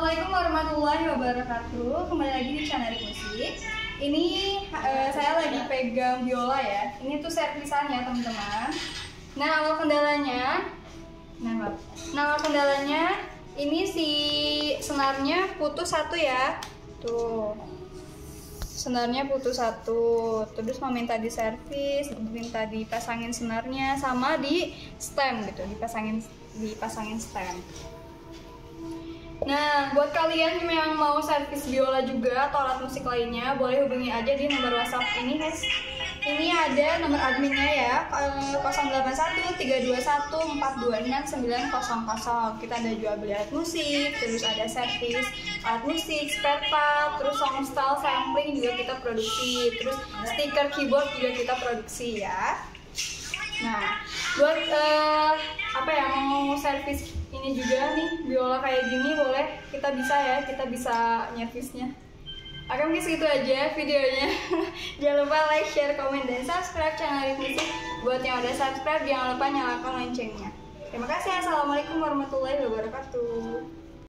Assalamualaikum warahmatullahi wabarakatuh. Kembali lagi di channel Musik. Ini eh, saya lagi pegang biola ya. Ini tuh servisannya teman-teman. Nah awal kendalanya, nah. Nah awal kendalanya ini si senarnya putus satu ya. Tuh. Senarnya putus satu. Terus mau minta di servis, minta dipasangin senarnya sama di stem gitu, dipasangin dipasangin stem. Nah, buat kalian yang mau servis biola juga atau alat musik lainnya, boleh hubungi aja di nomor WhatsApp ini, guys. Ini ada nomor adminnya ya, eh, 081 321 426 900. Kita ada jual beli alat musik, terus ada servis alat musik, spare part, terus song style sampling juga kita produksi, terus stiker keyboard juga kita produksi ya. Nah, buat mau servis ini juga nih biola kayak gini boleh kita bisa ya kita bisa nyervisnya. Oke mungkin segitu aja videonya. jangan lupa like, share, komen, dan subscribe channel Rit Musik. Buat yang udah subscribe jangan lupa nyalakan loncengnya. Terima kasih. Assalamualaikum warahmatullahi wabarakatuh.